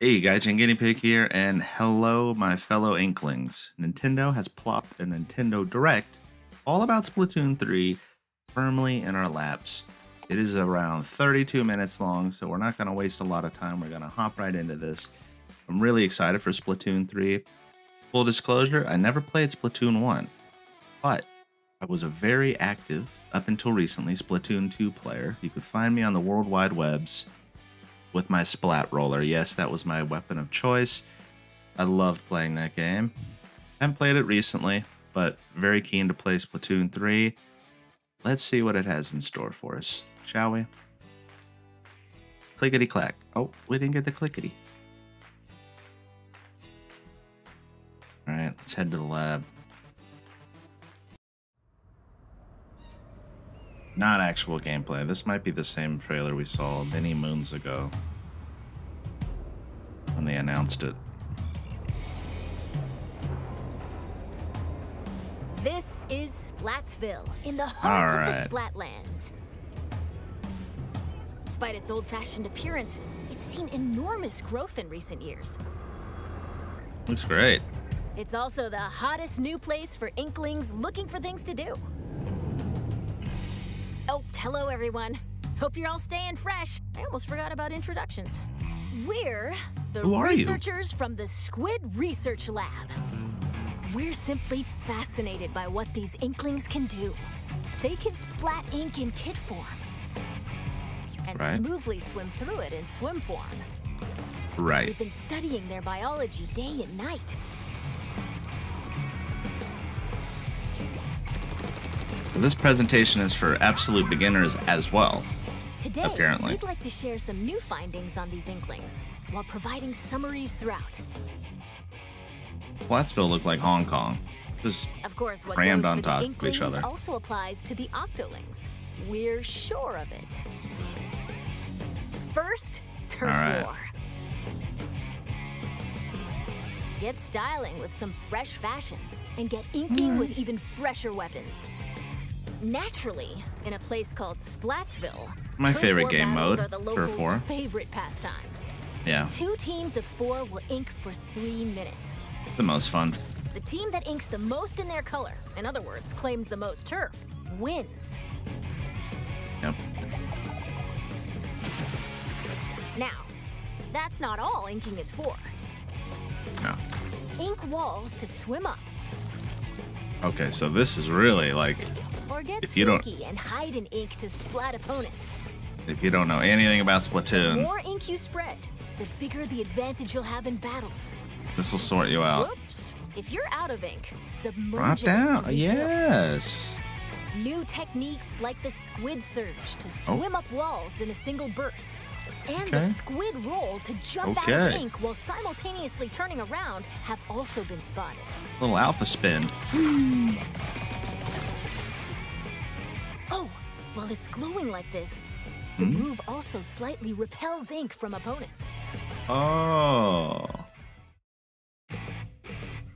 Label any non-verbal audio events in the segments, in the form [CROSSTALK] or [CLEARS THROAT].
Hey, Gaijin Guinea Pig here, and hello, my fellow Inklings. Nintendo has plopped a Nintendo Direct all about Splatoon 3 firmly in our laps. It is around 32 minutes long, so we're not going to waste a lot of time. We're going to hop right into this. I'm really excited for Splatoon 3. Full disclosure, I never played Splatoon 1, but I was a very active, up until recently, Splatoon 2 player. You could find me on the World Wide Webs with my splat roller. Yes, that was my weapon of choice. I loved playing that game. I haven't played it recently, but very keen to play Splatoon 3. Let's see what it has in store for us, shall we? Clickety clack. Oh, we didn't get the clickety. Alright, let's head to the lab. Not actual gameplay. This might be the same trailer we saw many moons ago when they announced it. This is Splatsville, in the heart All of the Splatlands. Despite its old-fashioned appearance, it's seen enormous growth in recent years. Looks great. It's also the hottest new place for Inklings looking for things to do. Oh, hello everyone. Hope you're all staying fresh. I almost forgot about introductions. We're the are you? researchers from the Squid Research Lab. We're simply fascinated by what these Inklings can do. They can splat ink in kid form and Right. smoothly swim through it in swim form. Right. We've been studying their biology day and night. So this presentation is for absolute beginners as well. Today, Apparently. we'd like to share some new findings on these Inklings while providing summaries throughout. Splatsville looked like Hong Kong. Just Of course, what Crammed on top of each other. also applies to the Octolings. We're sure of it. First, Turf right. War. Get styling with some fresh fashion and get inking with even fresher weapons. Naturally, in a place called Splatsville, My favorite game mode, are the Turf locals' favorite pastime. yeah, Two teams of four will ink for three minutes. the most fun. The team that inks the most in their color, in other words, claims the most turf, wins. Yep. Now, that's not all inking is for. No. Ink walls to swim up, Okay, so this is really like If you don't- and hide in ink to splat opponents. if you don't know anything about Splatoon, The more ink you spread, the bigger the advantage you'll have in battles. this will sort you out. Whoops! If you're out of ink, submerge Drop down. Yes. New techniques like the squid surge to Oh. swim up walls in a single burst. And Okay. the squid roll to jump out of ink while simultaneously turning around have also been spotted. Little alpha spin. [LAUGHS] while it's glowing like this, Hmm? the groove also slightly repels ink from opponents. Oh.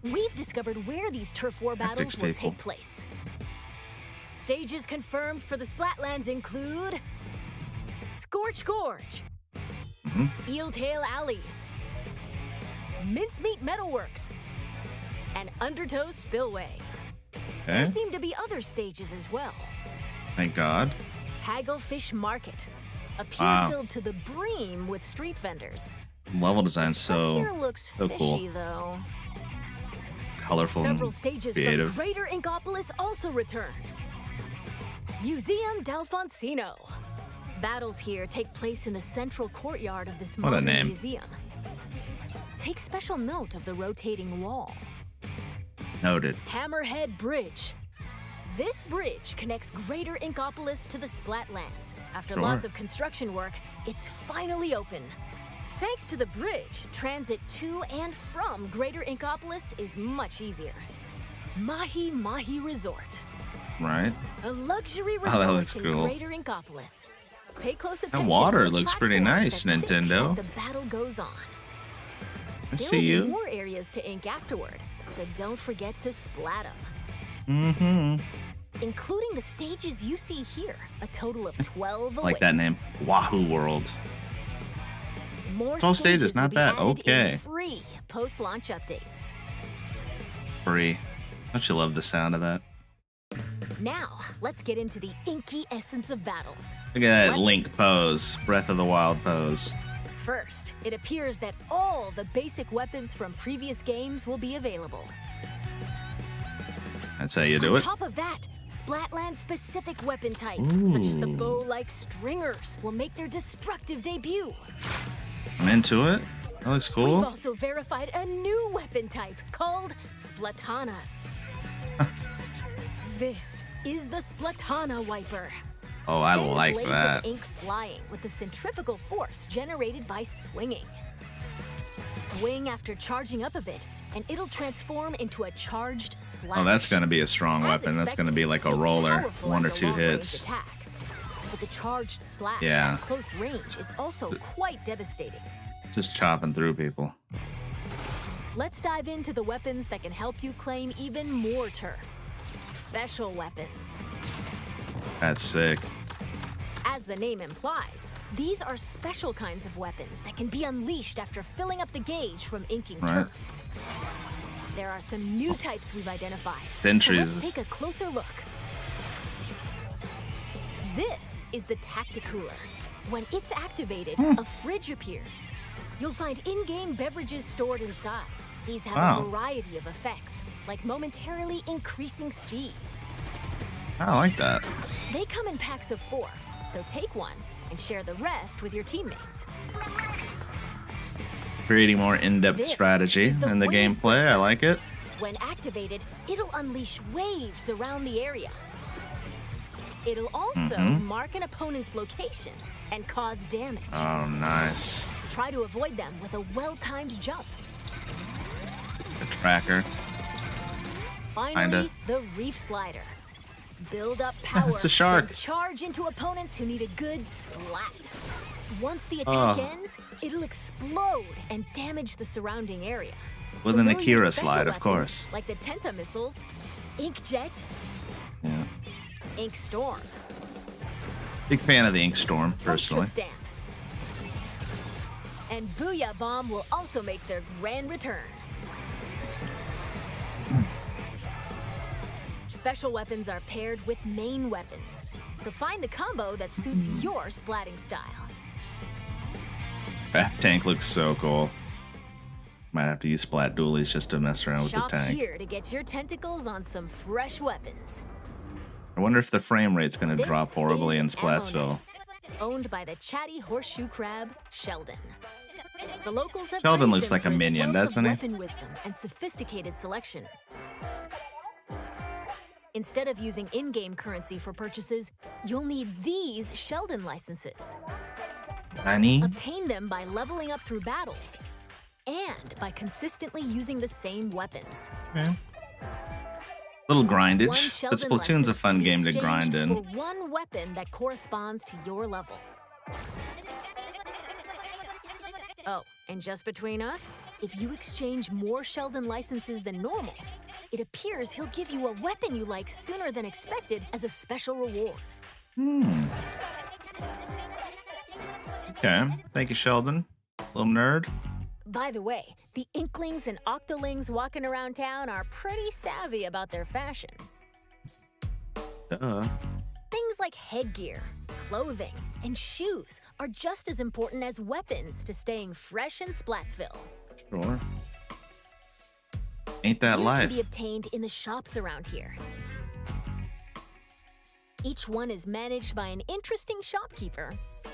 We've discovered where these turf war battles Tactics, will people. take place. Stages confirmed for the Splatlands include Scorch Gorge, Mhm. Eel Tail Alley, Mincemeat Metalworks, and Undertow Spillway. Okay. There seem to be other stages as well. Thank God. Hagglefish Market, a pier Wow. filled to the brim with street vendors. Level design so looks so fishy cool. though. colorful Several and stages creative. from Greater Inkopolis also return. Museum D'Alfonsino. Battles here take place in the central courtyard of this modern name. museum. Take special note of the rotating wall. Noted. Hammerhead Bridge. This bridge connects Greater Inkopolis to the Splatlands. After Sure. lots of construction work, it's finally open. Thanks to the bridge, transit to and from Greater Inkopolis is much easier. Mahi Mahi Resort, Right. a luxury resort Oh, that looks in cool. Greater Inkopolis. Pay close attention. water to the looks pretty nice, Nintendo. The battle goes on. I There see will be you. more areas to ink afterward, so don't forget to splat 'em. Mm-hmm. including the stages you see here, a total of 12 away. Like that name. Wahoo World. More 12 stages, will not bad. Okay. Free post-launch updates. Free. Don't you love the sound of that? Now, let's get into the inky essence of battles. Look at that Link pose, Breath of the Wild pose. First, it appears that all the basic weapons from previous games will be available. That's how you do On it. top of that, Splatland specific weapon types, such as the bow-like stringers, will make their destructive debut. I'm into it. That looks cool. We've also verified a new weapon type called Splatanas. [LAUGHS] this is the Splatana Wiper. Oh, I Thin like blades that. Of ink flying with the centrifugal force generated by swinging. Swing after charging up a bit, and it'll transform into a charged slash. Oh, that's gonna be a strong As weapon. That's gonna be like a roller, one or two hits. attack. But the charged slash Yeah. close range is also quite devastating. Just chopping through people. Let's dive into the weapons that can help you claim even more turf. Special weapons. That's sick. As the name implies, these are special kinds of weapons that can be unleashed after filling up the gauge from inking Right. turf. There are some new types we've identified. So let's take a closer look. This is the Tacticooler. When it's activated, Hmm. a fridge appears. You'll find in-game beverages stored inside. These have Wow. a variety of effects, like momentarily increasing speed. I like that. They come in packs of four, so take one and share the rest with your teammates. Creating more in-depth This strategy is the in the gameplay. I like it. When activated, it'll unleash waves around the area. It'll also Mhm. mark an opponent's location and cause damage. Oh, nice. Try to avoid them with a well-timed jump. The tracker. Finally, Kinda. the Reef Slider. Build up power [LAUGHS] It's a shark. charge into opponents who need a good splat. Once the attack Ugh. ends, it'll explode and damage the surrounding area. With an Akira slide, of course. Like the Tenta missiles, Ink Jet, Yeah. Ink Storm, Big fan of the Ink Storm, personally. And Booyah Bomb will also make their grand return. Special weapons are paired with main weapons, so find the combo that suits Hmm. your splatting style. That tank looks so cool. Might have to use splat dualies just to mess around with Shop the tank. here to get your tentacles on some fresh weapons. I wonder if the frame rate's gonna This drop horribly in Splatsville. Owned by the chatty horseshoe crab, Sheldon. The locals have Sheldon looks like a minion, doesn't he? Weapon wisdom and sophisticated selection. Instead of using in-game currency for purchases, you'll need these Sheldon licenses. Honey? Obtain them by leveling up through battles and by consistently using the same weapons. Okay. Little One grindage. But Splatoon's a fun game to grind in. For one weapon that corresponds to your level. Oh, and just between us, if you exchange more Sheldon licenses than normal, it appears he'll give you a weapon you like sooner than expected as a special reward. Hmm. Okay. Thank you, Sheldon. Little nerd. By the way, the Inklings and Octolings walking around town are pretty savvy about their fashion. Duh. Things like headgear, clothing, and shoes are just as important as weapons to staying fresh in Splatsville. Sure. Ain't that Gear life? can be obtained in the shops around here. Each one is managed by an interesting shopkeeper.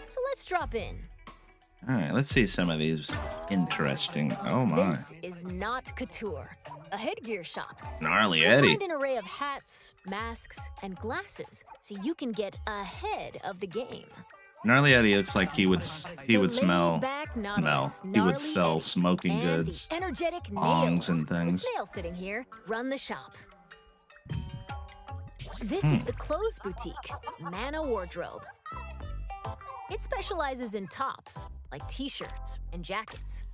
So let's drop in. All right, let's see some of these interesting. Oh my. This is Naut Couture, a headgear shop. Gnarly You'll Eddie. find an array of hats, masks, and glasses, so you can get ahead of the game. Gnarly Eddie looks like he would he would smell smell. He would sell smoking goods. Bongs and things. The snail sitting here run the shop. This Hmm. is the clothes boutique, Man-o'-Wardrobe. It specializes in tops, like t-shirts and jackets.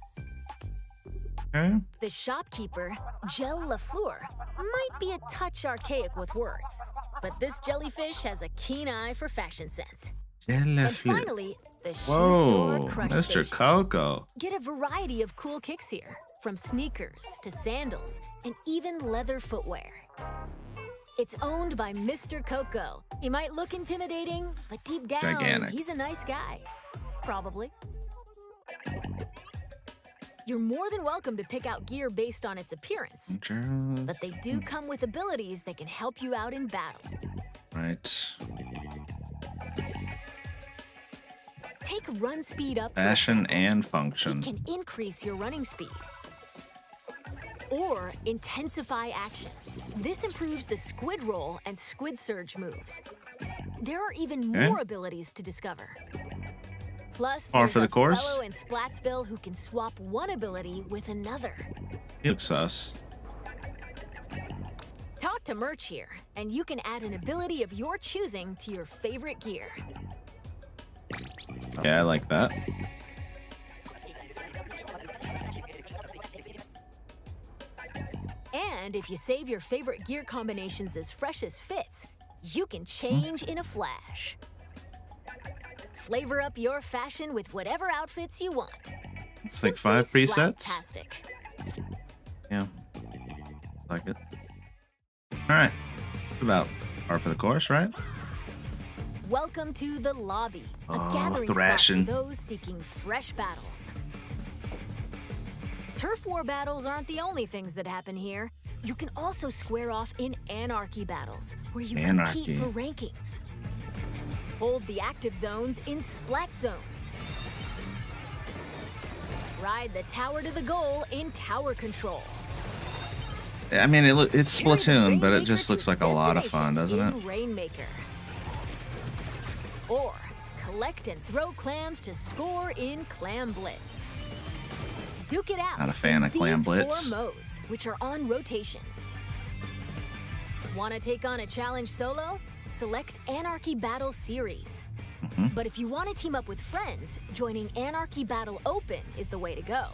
Okay. The shopkeeper, Jel La Fleur, might be a touch archaic with words, but this jellyfish has a keen eye for fashion sense. And finally, the shoe store Whoa, Mr. station. Coco. Get a variety of cool kicks here, from sneakers to sandals and even leather footwear. It's owned by Mr. Coco. He might look intimidating, but deep down, Gigantic. he's a nice guy. Probably. You're more than welcome to pick out gear based on its appearance, but they do hmm. come with abilities that can help you out in battle. Right. Take run speed up. Fashion and It function. can increase your running speed. Or intensify action. This improves the squid roll and squid surge moves. There are even more abilities to discover. Plus, Par for the course? fellow in Splatsville who can swap one ability with another. He looks sus. Talk to Murch here, and you can add an ability of your choosing to your favorite gear. Yeah, I like that. And if you save your favorite gear combinations as fresh as fits, you can change in a flash. Flavor up your fashion with whatever outfits you want. It's like five presets. Splat-tastic. Yeah. Like it. Alright. About par for the course, right? Welcome to the lobby, a Oh, gathering thrashing. spot for those seeking fresh battles. Turf war battles aren't the only things that happen here. You can also square off in anarchy battles, where you Anarchy. compete for rankings. Hold the active zones in splat zones. Ride the tower to the goal in tower control. I mean, it it's Splatoon, but it just looks like a lot of fun, doesn't it? Rainmaker. Or collect and throw clams to score in Clam Blitz. Duke it out. Not a fan of Clam these Blitz. Four modes, which are on rotation. Want to take on a challenge solo? Select Anarchy Battle Series. Mhm. But if you want to team up with friends, joining Anarchy Battle Open is the way to go.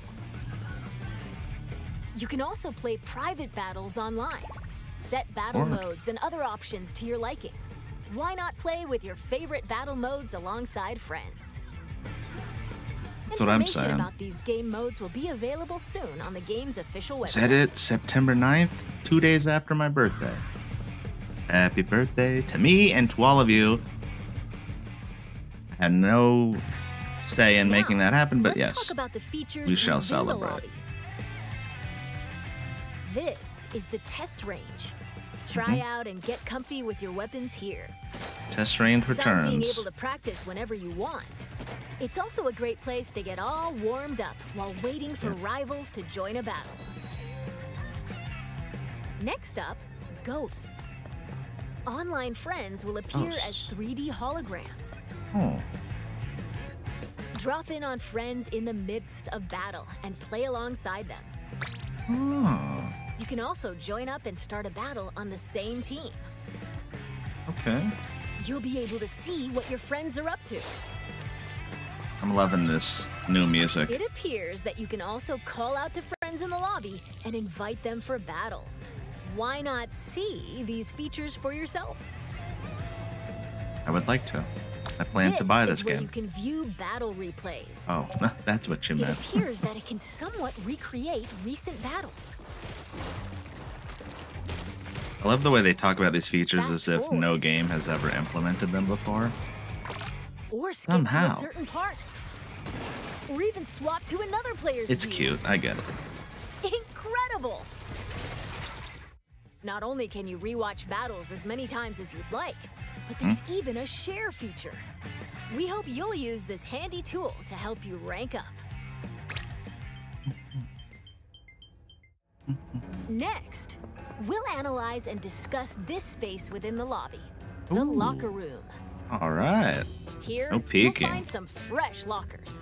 You can also play private battles online. Set battle modes and other options to your liking. Why not play with your favorite battle modes alongside friends? That's what I'm saying. about these game modes will be available soon on the game's official website. Said it September 9th, two days after my birthday. Happy birthday to me and to all of you. I had no say in Now, making that happen, but yes. about the we shall celebrate. lobby. This is the test range. Try Mm-hmm. out and get comfy with your weapons here. Test range Besides being returns. able to practice whenever you want, it's also a great place to get all warmed up while waiting for rivals to join a battle. Next up, ghosts. Online friends will appear Ghosts. as 3D holograms. Oh, Drop in on friends in the midst of battle and play alongside them. oh, You can also join up and start a battle on the same team. okay. You'll be able to see what your friends are up to. I'm loving this new music. It appears that you can also call out to friends in the lobby and invite them for battles. Why not see these features for yourself? I would like to. I plan to This buy is this where game. you can view battle replays. Oh, [LAUGHS] that's what you meant. It appears that it can somewhat recreate recent battles. I love the way they talk about these features Fast as if no game has ever implemented them before. Or skip Somehow. to a certain part. Or even swap to another player's It's view. cute. I get it. Incredible! Not only can you rewatch battles as many times as you'd like, but there's Hmm? even a share feature. We hope you'll use this handy tool to help you rank up. Next, we'll analyze and discuss this space within the lobby, the Ooh. locker room. All right. Here, No you'll peeking. find some fresh lockers.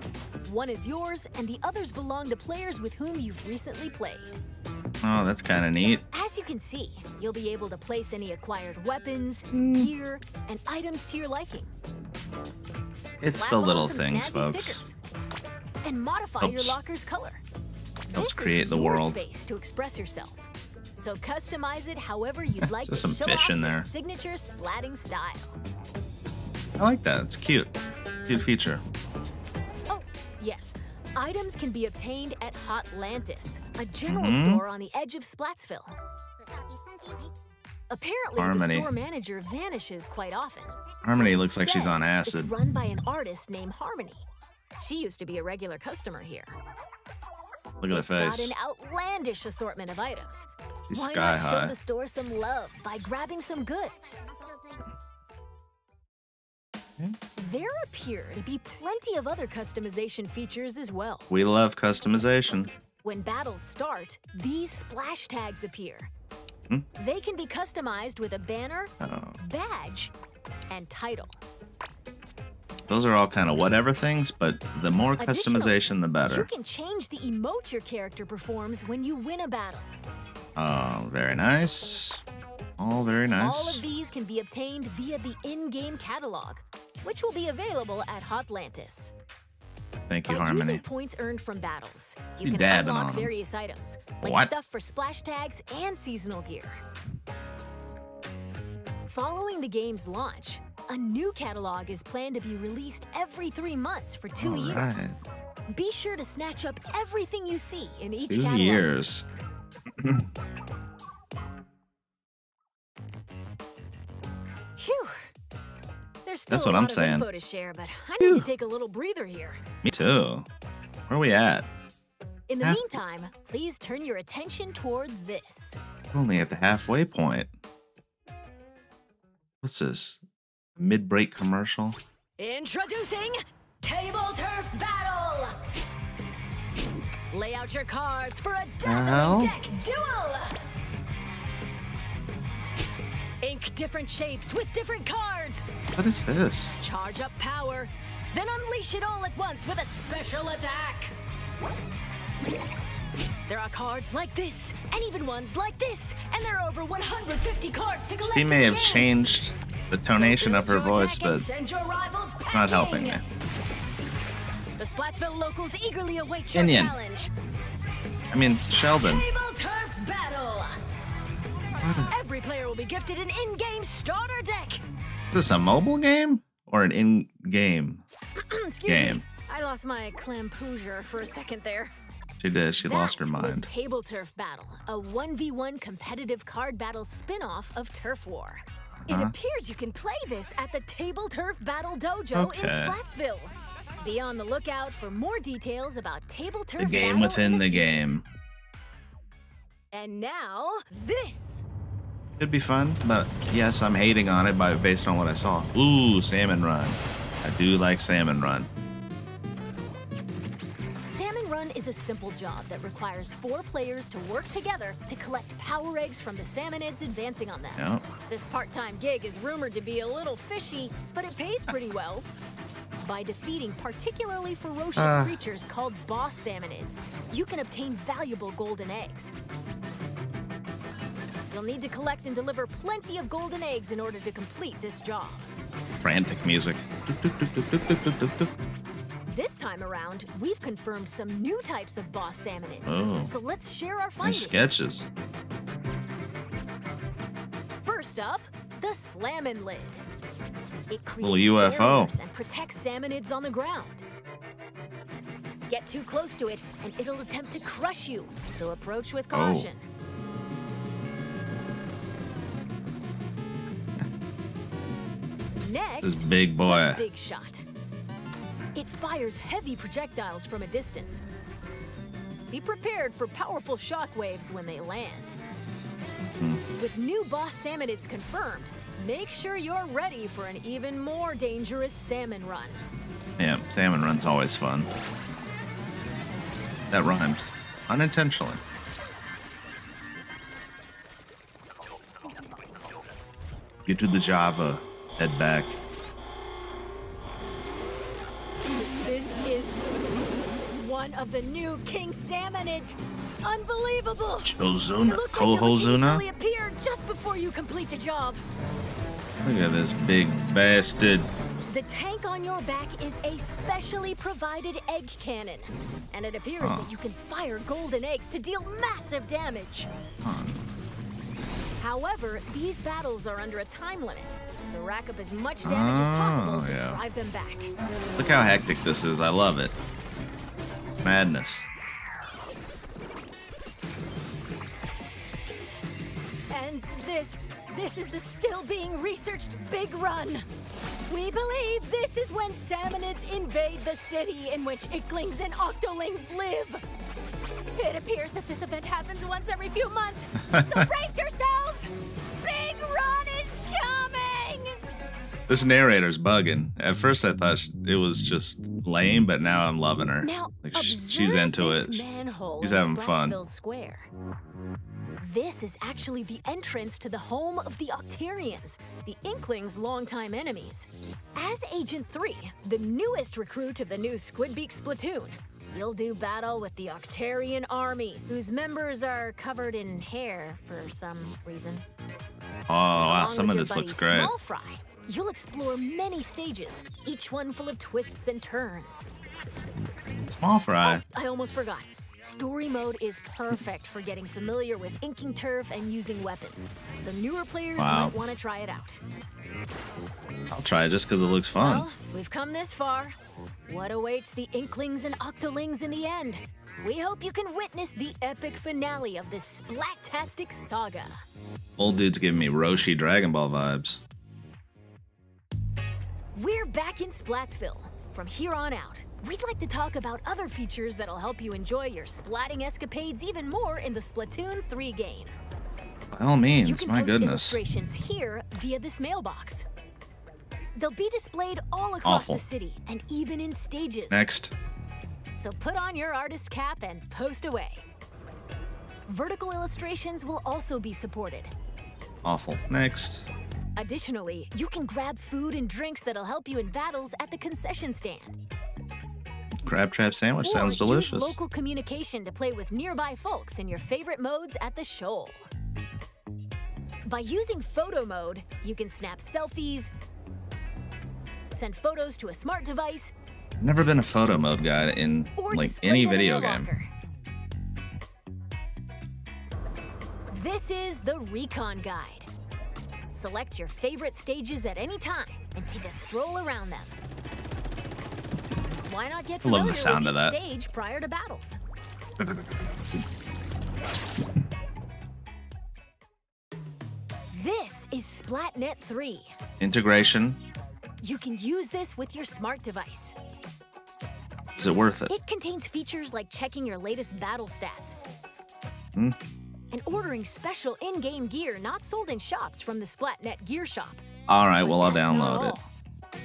One is yours, and the others belong to players with whom you've recently played. Oh, that's kind of neat. As you can see, you'll be able to place any acquired weapons, Hmm. gear, and items to your liking. It's Slap the little things, folks. stickers. And modify your Helps- locker's color. helps this create the your world. space to express yourself. So customize it however you'd like to some fish in your there. signature splatting style. I like that. It's cute. Cute feature. Oh, yes. Items can be obtained at Hotlantis, a general Mhm. store on the edge of Splatsville. Apparently, Harmony. the store manager vanishes quite often. Harmony So looks like she's on acid. It's run by an artist named Harmony. She used to be a regular customer here. Look at the It's got an outlandish assortment of items. She's Why sky not show the store some love by grabbing some goods? Okay. There appear to be plenty of other customization features as well. We love customization. When battles start, these splash tags appear. Hmm. They can be customized with a banner, Oh, badge, and title. those are all kind of whatever things, but the more customization, the better. You can change the emote your character performs when you win a battle. Oh, very nice. All very nice. All of these can be obtained via the in-game catalog, which will be available at Hotlantis. Thank you, By Harmony. using points earned from battles, you, You can unlock various items, like What? stuff for splash tags and seasonal gear. Following the game's launch, a new catalog is planned to be released every three months for two All years. right. Be sure to snatch up everything you see in each Two catalog. years. [CLEARS THROAT] Phew. There's still That's what I'm saying. to share, but I need to take a little breather here. Me too. Where are we at? In the Half- meantime, please turn your attention toward this. We're only at the halfway point. What's this? Mid break commercial? Introducing Table Turf Battle! Lay out your cards for a dazzling deck duel! Different shapes with different cards. What is this? Charge up power, then unleash it all at once with a special attack. There are cards like this, and even ones like this, and there are over 150 cards to collect. She may have changed the tonation So of her voice, but send your rivals it's not helping me. The Splatsville locals eagerly await your Indian. challenge. I mean, Sheldon. Table turf battle. What Every player will be gifted an in-game starter deck. is this a mobile game or an in-game? [CLEARS THROAT] Game. me. I lost my clampoosier for a second there. She did. She lost her That was mind. Table Turf Battle, a 1v1 competitive card battle spin-off of Turf War. It Uh-huh. appears you can play this at the Table Turf Battle Dojo Okay. in Splatsville. Be on the lookout for more details about Table Turf The game Battle within in the game. And now, this. It'd be fun, but yes, I'm hating on it by based on what I saw. Ooh, Salmon Run. I do like Salmon Run. Salmon Run is a simple job that requires four players to work together to collect power eggs from the salmonids advancing on them. Yeah. This part-time gig is rumored to be a little fishy, but it pays pretty well. By defeating particularly ferocious Ah. creatures called boss salmonids, you can obtain valuable golden eggs. You'll need to collect and deliver plenty of golden eggs in order to complete this job. Frantic music. This time around, we've confirmed some new types of boss salmonids. Oh. So let's share our Nice findings. sketches. First up, the Slammin' Lid. It creates Little UFO. and protects salmonids on the ground. Get too close to it, and it'll attempt to crush you. So approach with Oh. Next, This big boy. Big Shot. It fires heavy projectiles from a distance. Be prepared for powerful shock waves when they land. Hmm. With new boss salmonids confirmed, make sure you're ready for an even more dangerous salmon run. Yeah, Salmon Run's always fun. That rhymed. Unintentionally. Get to the Java. Head back. This is one of the new king salmonids. Unbelievable! Cohozuna. Like Cohozuna. appear just before you complete the job. Look at this big bastard. The tank on your back is a specially provided egg cannon, and it appears Huh. that you can fire golden eggs to deal massive damage. Huh. However, these battles are under a time limit, So rack up as much damage as possible Oh, to yeah. drive them back. Look how hectic this is. I love it. Madness. And this, this is the still being researched Big Run. We believe this is when Salmonids invade the city in which Inklings and Octolings live. It appears that this event happens once every few months, [LAUGHS] so brace yourselves! Big Run! This narrator's bugging. At first, I thought it was just lame, but now I'm loving her. Now, Like she's into it. Manhole She's in having fun. Square. This is actually the entrance to the home of the Octarians, the Inklings' longtime enemies. As Agent 3, the newest recruit of the new Squidbeak Splatoon, you'll do battle with the Octarian army, whose members are covered in hair for some reason. Oh wow, some of this looks great. Small Fry, you'll explore many stages, each one full of twists and turns. Small fry. Oh, I almost forgot. Story mode is perfect for getting familiar with inking turf and using weapons. So newer players Wow. might want to try it out. I'll try it just because it looks fun. Well, we've come this far. What awaits the Inklings and Octolings in the end? We hope you can witness the epic finale of this splattastic saga. Old dude's giving me Roshi Dragon Ball vibes. We're back in Splatsville. From here on out, we'd like to talk about other features that'll help you enjoy your splatting escapades even more in the Splatoon 3 game. By all You means, can my post goodness. illustrations here via this mailbox. They'll be displayed all across Awful. the city and even in stages. Next. So put on your artist cap and post away. Vertical illustrations will also be supported. Awful. Next. Additionally, you can grab food and drinks that'll help you in battles at the concession stand. Crab trap sandwich Or sounds delicious. local communication to play with nearby folks in your favorite modes at the shoal. By using photo mode, you can snap selfies, send photos to a smart device, Never been a photo mode guy in like any video game. locker. This is the Recon Guide. Select your favorite stages at any time and take a stroll around them. Why not get love familiar the sound with of each that. stage prior to battles? This is Splatnet 3. Integration. You can use this with your smart device. Is it worth it? It contains features like checking your latest battle stats Hmm. And ordering special in-game gear not sold in shops from the Splatnet Gear Shop. All right, well I'll download it.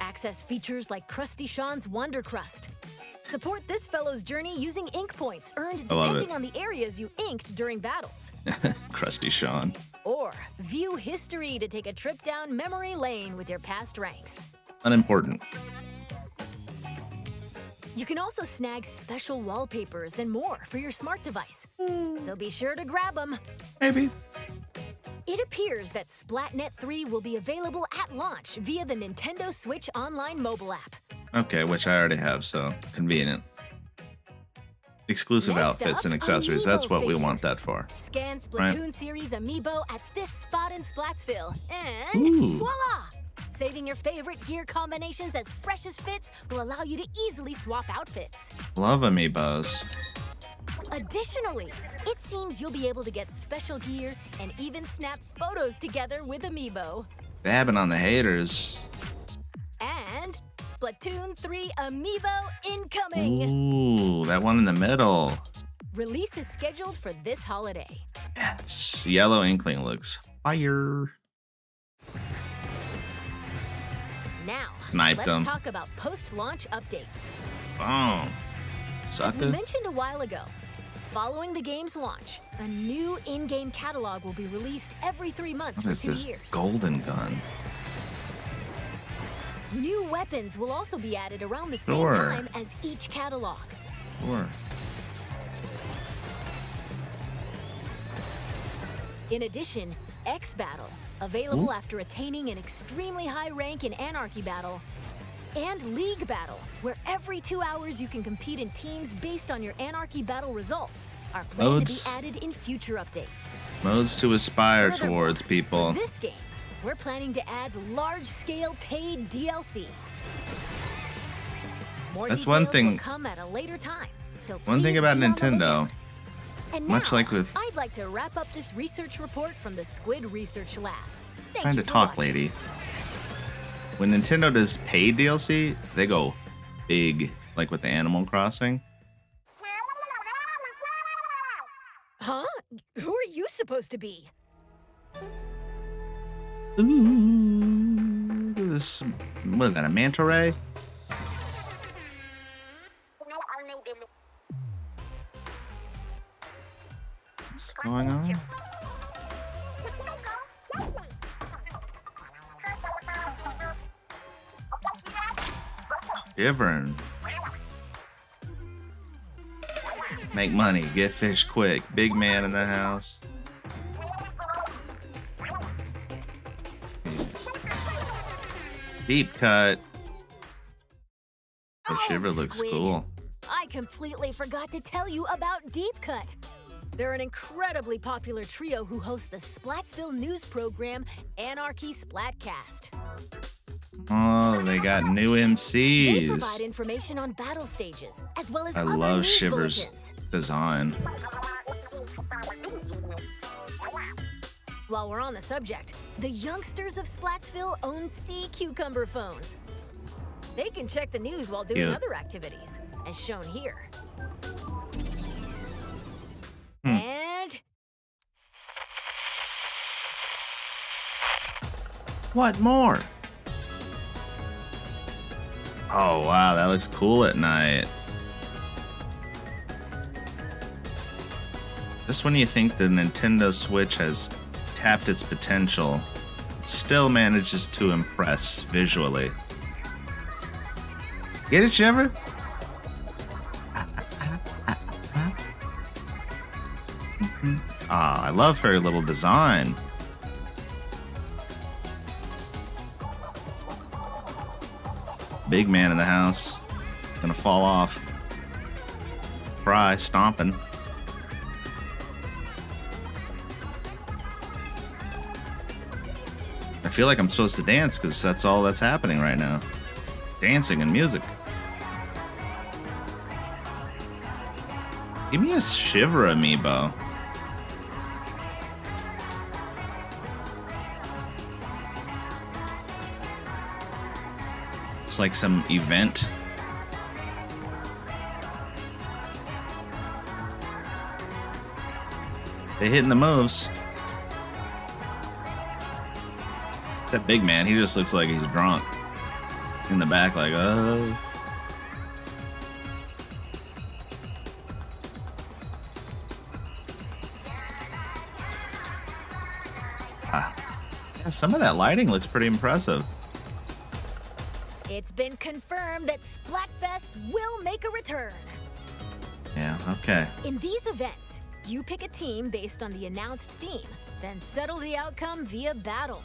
Access features like Crusty Sean's Wonder Crust. Support this fellow's journey using ink points earned I love it. depending on the areas you inked during battles. [LAUGHS] Krusty Sean. Or view history to take a trip down memory lane with your past ranks. Unimportant. You can also snag special wallpapers and more for your smart device. Hmm. So be sure to grab them. Maybe. It appears that Splatnet 3 will be available at launch via the Nintendo Switch Online mobile app. Okay, which I already have, so convenient. Exclusive Next outfits up, and accessories. That's Amiibo what we want that for. Scan Right. Splatoon Series Amiibo at this spot in Splatsville, and Ooh. voila! Saving your favorite gear combinations as fresh as fits will allow you to easily swap outfits. Love amiibos. Additionally, it seems you'll be able to get special gear and even snap photos together with Amiibo. Dabbing on the haters. And Splatoon 3 Amiibo incoming! Ooh, that one in the middle. Release is scheduled for this holiday. Yes. Yellow Inkling looks fire. Now, Sniped let's talk about post-launch updates. Boom. As we Sucker. mentioned a while ago, following the game's launch, a new in-game catalog will be released every three months What for is two this years. golden gun? New weapons will also be added around the same Sure. time as each catalog. Sure. In addition, X Battle, available Ooh. after attaining an extremely high rank in Anarchy Battle, and League Battle, where every two hours you can compete in teams based on your Anarchy Battle results, are planned Modes. to be added in future updates. Modes to aspire towards people. This game, we're planning to add large-scale paid DLC. More That's one thing- will come at a later time. So One thing about be on the Nintendo. And much now, like with- I'd like to wrap up this research report from the Squid Research Lab. Thank trying to talk, watching. lady. When Nintendo does paid DLC, they go big, like with the Animal Crossing. Huh? Who are you supposed to be? Ooh, this what is that? A manta ray? Going on? Shivering. Make money, get fish quick. Big man in the house. Deep cut. The shiver looks cool. I completely forgot to tell you about Deep Cut. They're an incredibly popular trio who host the Splatsville news program Anarchy Splatcast. Oh, they got new MCs. They provide information on battle stages, as well as I other love Shiver's bulletins. design. While we're on the subject, the youngsters of Splatsville own Sea Cucumber phones. They can check the news while doing Yeah. other activities, as shown here. Hmm. And What more? Oh wow, that looks cool at night. Just when you think the Nintendo Switch has tapped its potential, it still manages to impress visually. Get it, Shiver? Ah, I love her little design. Big man in the house. Gonna fall off. Fry stomping. I feel like I'm supposed to dance because that's all that's happening right now. Dancing and music. Give me a shiver amiibo. It's like some event. they're hitting the moves. That big man, he just looks like he's drunk. In the back, like, oh. Ah. Yeah, some of that lighting looks pretty impressive. It's been confirmed that Splatfest will make a return. Yeah, okay. In these events, you pick a team based on the announced theme, then settle the outcome via battle.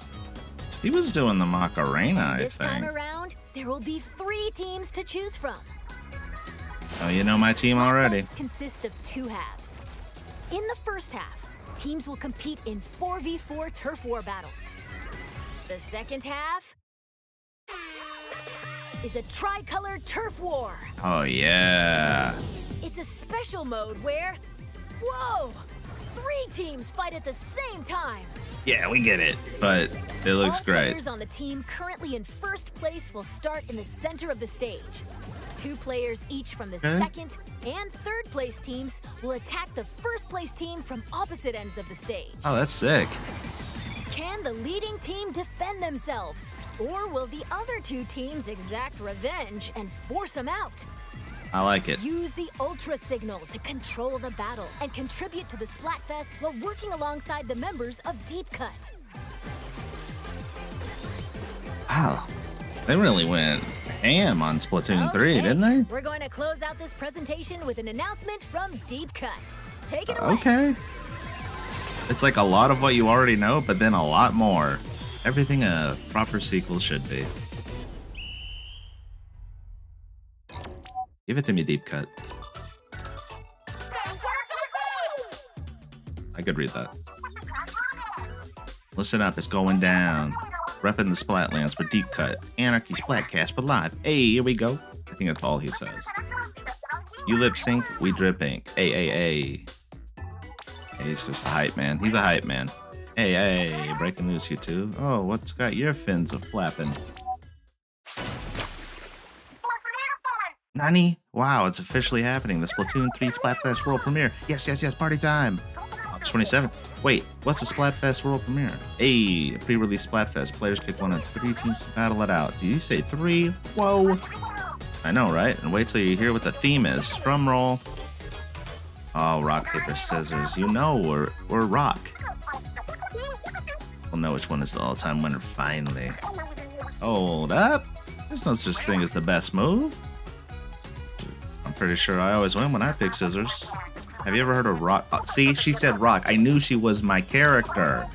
He was doing the Macarena, I this time think. around, there will be three teams to choose from. Oh, you know my team already. Consists of two halves. In the first half, teams will compete in 4v4 turf war battles. The second half is a tricolor turf war. Oh, yeah. It's a special mode where, whoa, three teams fight at the same time. Yeah, we get it. But it looks All great. players on the team currently in first place will start in the center of the stage. Two players each from the Okay. second and third place teams will attack the first place team from opposite ends of the stage. Oh, that's sick. Can the leading team defend themselves? Or will the other two teams exact revenge and force them out? I like it. Use the Ultra Signal to control the battle and contribute to the Splatfest while working alongside the members of Deep Cut. Wow. They really went ham on Splatoon 3, didn't they? We're going to close out this presentation with an announcement from Deep Cut. Take it away. Okay. It's like a lot of what you already know, but then a lot more. Everything a proper sequel should be. Give it to me, deep cut. I could read that. Listen up, it's going down. Repping the Splatlands for Deep Cut. Anarchy Splatcast for live. Hey, here we go. I think that's all he says. You lip sync, we drip ink. Hey, hey. He's just a hype man. He's a hype man. Hey, hey, breaking news, you two. Oh, what's got your fins a flapping? Nani? Wow, it's officially happening. The Splatoon 3 Splatfest World Premiere. Yes, yes, yes, party time. August 27th. Wait, what's the Splatfest World Premiere? Hey, a pre-release Splatfest. Players pick one of three teams to battle it out. Did you say three? Whoa. I know, right? And wait till you hear what the theme is. Drum roll. Oh, rock, paper, scissors. You know we're, we're rock. We'll know which one is the all-time winner finally. Hold up. There's no such thing as the best move. I'm pretty sure I always win when I pick scissors. Have you ever heard of rock? Oh, see, she said rock. I knew she was my character.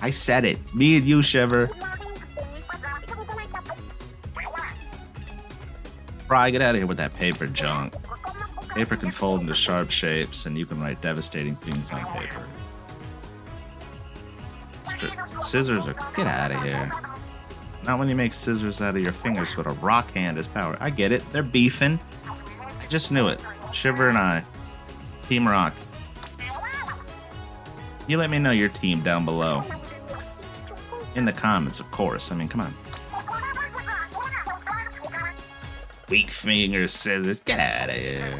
I said it. Me and you, Shiver. Frye, get out of here with that paper junk. Paper can fold into sharp shapes, and you can write devastating things on paper. Scissors are get out of here. Not when you make scissors out of your fingers with a rock hand as power. I get it. They're beefing. I just knew it. Shiver and I. Team Rock. You let me know your team down below. In the comments, of course. I mean, come on. Weak fingers, scissors. Get out of here.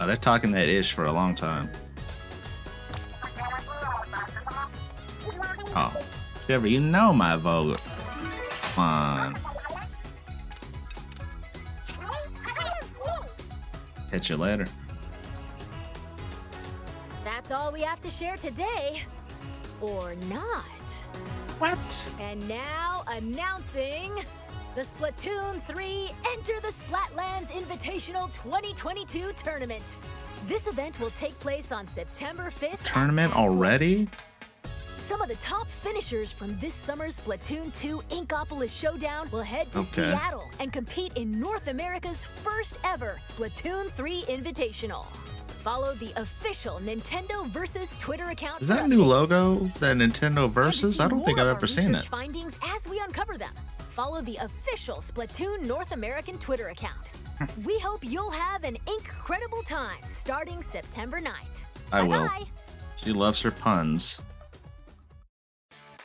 Oh, they're talking that ish for a long time. Shiver, you know my vote. Come on. Catch you later. That's all we have to share today. Or not. What? And now, announcing the Splatoon 3 Enter the Splatlands Invitational 2022 tournament. This event will take place on September 5th. Tournament already? Some of the top finishers from this summer's Splatoon 2 Inkopolis Showdown will head to Okay. Seattle and compete in North America's first ever Splatoon 3 Invitational. Follow the official Nintendo Versus Twitter account. Is that a new logo? That Nintendo Versus? I don't think I've ever seen it. Findings as we uncover them. Follow the official Splatoon North American Twitter account. [LAUGHS] we hope you'll have an incredible time starting September 9th. I will. Bye-bye. She loves her puns.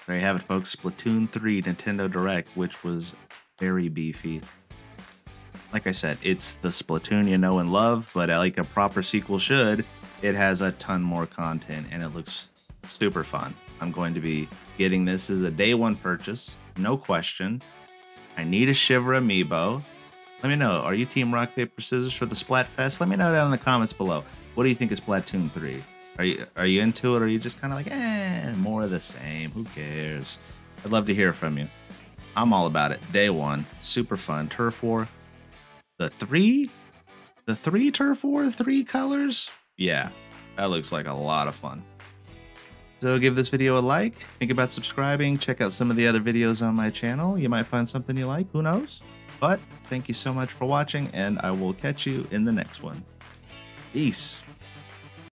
There you have it, folks. Splatoon 3 Nintendo Direct, which was very beefy. Like I said, it's the Splatoon you know and love, but uh, like a proper sequel should, it has a ton more content and it looks super fun. I'm going to be getting this as a day one purchase, no question. I need a Shiver amiibo. Let me know. Are you Team Rock Paper Scissors for the Splatfest? Let me know down in the comments below. What do you think of Splatoon 3? Are you are you into it or are you just kind of like, eh, more of the same? Who cares? I'd love to hear from you. I'm all about it. Day one, super fun. Turf War. The three, the three Turf War, three colors. Yeah, that looks like a lot of fun. So give this video a like. Think about subscribing. Check out some of the other videos on my channel. You might find something you like. Who knows? But thank you so much for watching, and I will catch you in the next one. Peace.